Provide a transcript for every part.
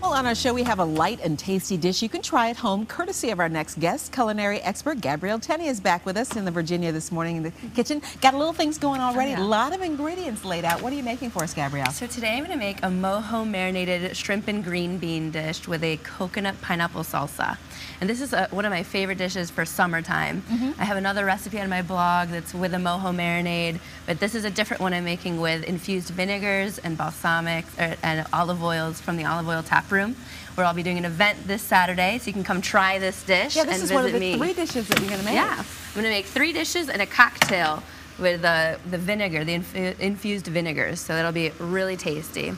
Well, on our show, we have a light and tasty dish you can try at home, courtesy of our next guest. Culinary expert Gabrielle Tenney is back with us in the Virginia this morning in the kitchen. Got a little things going already, Oh, yeah. a lot of ingredients laid out. What are you making for us, Gabrielle? So today I'm going to make a mojo marinated shrimp and green bean dish with a coconut pineapple salsa. And this is a, one of my favorite dishes for summertime. I have another recipe on my blog that's with a mojo marinade, but this is a different one I'm making with infused vinegars and balsamics er, and olive oils from the olive oil tap room. Where I'll be doing an event this Saturday, so you can come try this dish Yeah, this and is visit one of the me. three dishes that you're going to make. Yeah, I'm gonna make three dishes and a cocktail with uh, the vinegar, the infu- infused vinegars. So that'll be really tasty.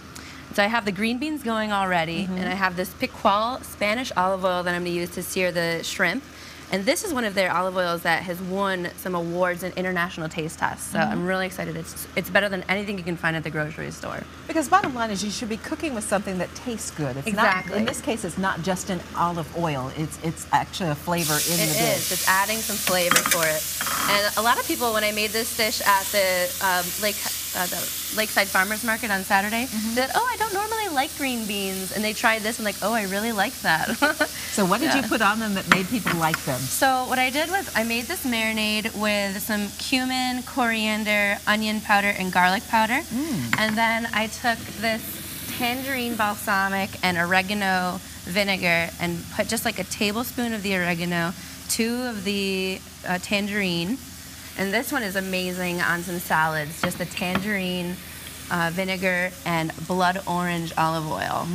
So I have the green beans going already, Mm-hmm. and I have this Picual Spanish olive oil that I'm gonna use to sear the shrimp. And this is one of their olive oils that has won some awards in international taste tests. So Mm-hmm. I'm really excited. It's it's better than anything you can find at the grocery store. Because bottom line is you should be cooking with something that tastes good. It's Exactly. Not, in this case, it's not just an olive oil. It's it's actually a flavor in It the is. dish. It's adding some flavor for it. And a lot of people, when I made this dish at the um, Lake, uh, the Lakeside Farmers Market on Saturday, Mm-hmm. said, "Oh, I don't normally like green beans," and they tried this and like, "Oh, I really like that." So what did you put on them that made people like them? So what I did was I made this marinade with some cumin, coriander, onion powder, and garlic powder. Mm. And then I took this tangerine balsamic and oregano vinegar and put just like a tablespoon of the oregano, two of the uh, tangerine, and this one is amazing on some salads. Just the tangerine. Uh, vinegar and blood orange olive oil.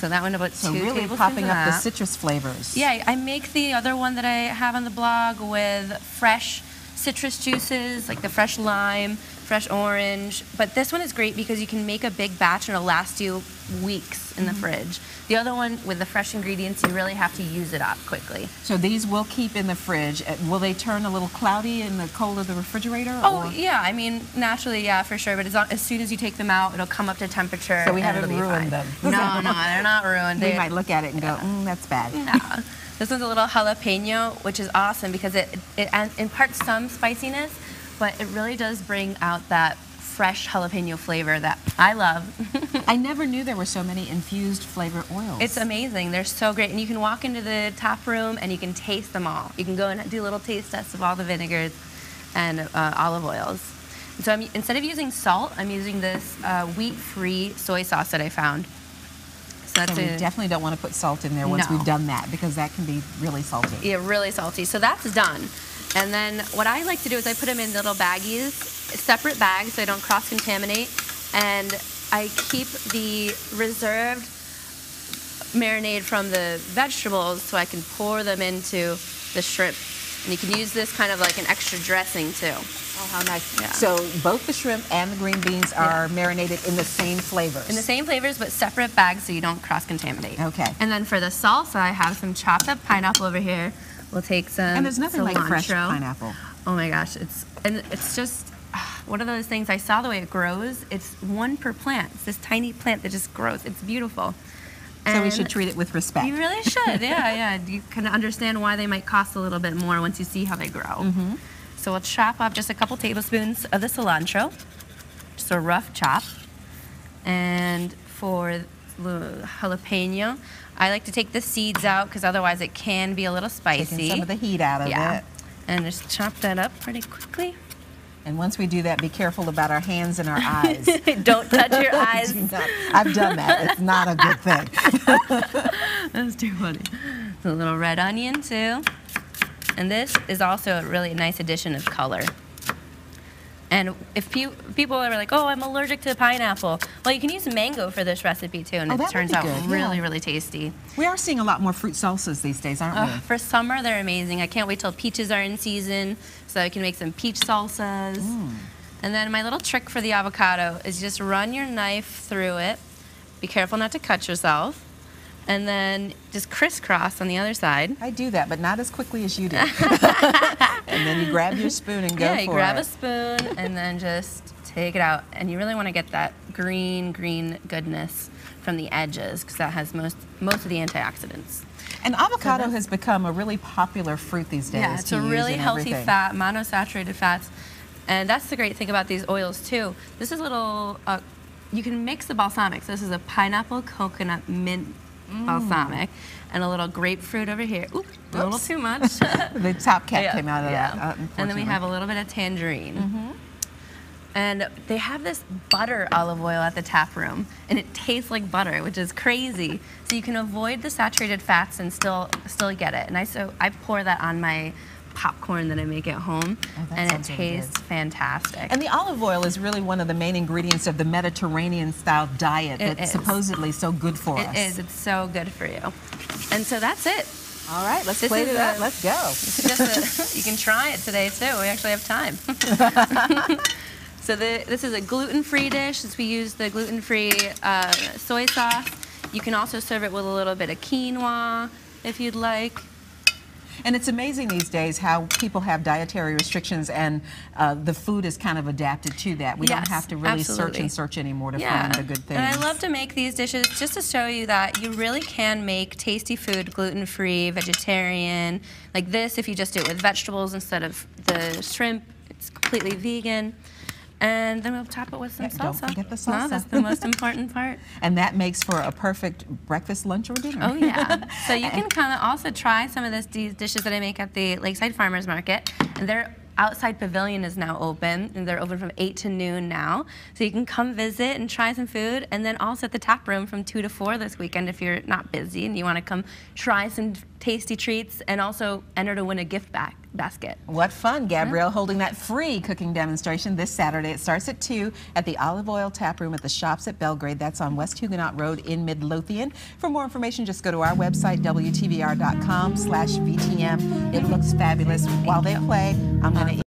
So that one about Mm. So two really popping up the citrus flavors. Yeah, I make the other one that I have on the blog with fresh citrus juices, like the fresh lime, fresh orange. But this one is great because you can make a big batch and it'll last you weeks in the Mm-hmm. fridge. The other one with the fresh ingredients, you really have to use it up quickly. So these will keep in the fridge. Uh, Will they turn a little cloudy in the cold of the refrigerator? Oh, or- yeah, I mean, naturally, yeah, for sure. But as, as soon as you take them out, it'll come up to temperature. So we haven't ruined them. No, no, they're not ruined. We They- might look at it and go, mm, that's bad. Yeah. This one's a little jalapeno, which is awesome because it, it, imparts some spiciness, but it really does bring out that fresh jalapeno flavor that I love. I never knew there were so many infused flavor oils. it's amazing. They're so great. And you can walk into the tap room and you can taste them all. You can go and do little taste tests of all the vinegars and uh, olive oils. And so I'm, instead of using salt, I'm using this uh, wheat-free soy sauce that I found. So So we a- definitely don't want to put salt in there once No. we've done that because that can be really salty. Yeah, really salty. So that's done. And then what I like to do is I put them in little baggies, separate bags so I don't cross contaminate. And I keep the reserved marinade from the vegetables so I can pour them into the shrimp. And you can use this kind of like an extra dressing too. Oh, how nice. Yeah. So both the shrimp and the green beans are marinated in the same flavors. In the same flavors, but separate bags so you don't cross contaminate. Okay. And then for the salsa, I have some chopped up pineapple over here. We'll take some. And there's nothing like fresh pineapple. Oh my gosh, it's and it's just ah, one of those things. I saw the way it grows. It's one per plant. It's this tiny plant that just grows. It's beautiful. So we should treat it with respect. You really should. Yeah, yeah. You of understand why they might cost a little bit more once you see how they grow. Mm-hmm. So we'll chop up just a couple tablespoons of the cilantro, just a rough chop. And for the jalapeno, I like to take the seeds out because otherwise it can be a little spicy. Taking some of the heat out of yeah. it. And just chop that up pretty quickly. And once we do that, be careful about our hands and our eyes. Don't touch your eyes. Do I've done that. It's not a good thing. That's too funny. A little red onion too. And this is also a really nice addition of color. And if pe- people are like, oh, I'm allergic to pineapple, well, you can use mango for this recipe too, and Oh, it turns out good, really, yeah. really tasty. We are seeing a lot more fruit salsas these days, aren't we? For summer, they're amazing. I can't wait till peaches are in season, so I can make some peach salsas. Mm. And then my little trick for the avocado is just run your knife through it. Be careful not to cut yourself. And then just crisscross on the other side. I do that, but not as quickly as you do. and then you grab your spoon and go yeah, for you grab it. a spoon and then just take it out. And you really want to get that green, green goodness from the edges because that has most most of the antioxidants. And avocado has become a really popular fruit these days. Yeah, it's to a really healthy everything. fat, monosaturated fats. And that's the great thing about these oils too. This is a little, uh, you can mix the balsamics. This is a pineapple coconut mint balsamic, and a little grapefruit over here. Oop, a little too much. The top cap Yeah, came out of yeah. that. and then we have a little bit of tangerine. Mm-hmm. And they have this butter olive oil at the tap room, and it tastes like butter, which is crazy. So you can avoid the saturated fats and still still get it. And I so I pour that on my popcorn that I make at home, Oh, and it sounds really good. tastes fantastic. And the olive oil is really one of the main ingredients of the Mediterranean style diet It that's is. supposedly so good for It us. is. It's so good for you. And so that's it. All right, let's This plate it up. a- Let's go. Just a, you can try it today too. We actually have time. so the, this is a gluten-free dish. Since we use the gluten-free uh, soy sauce, you can also serve it with a little bit of quinoa if you'd like. And it's amazing these days how people have dietary restrictions and uh, the food is kind of adapted to that. We don't have to really search and search anymore to Yeah, find the good things. and I love to make these dishes just to show you that you really can make tasty food gluten-free, vegetarian, like this. If you just do it with vegetables instead of the shrimp, it's completely vegan. And then we'll top it with some Yeah, don't salsa. forget the No, salsa. that's the most important part. And that makes for a perfect breakfast, lunch, or dinner. Oh yeah. So you can kind of also try some of this, these dishes that I make at the Lakeside Farmers Market, and their outside pavilion is now open, and they're open from eight to noon now. So you can come visit and try some food, and then also at the tap room from two to four this weekend if you're not busy and you want to come try some tasty treats, and also enter to win a gift back basket. What fun, Gabrielle, holding that free cooking demonstration this Saturday. It starts at 2 at the Olive Oil Tap Room at the Shops at Bellgrade. That's on West Huguenot Road in Midlothian. For more information, just go to our website, wtvr.com slash VTM. It looks fabulous. While they play, I'm going to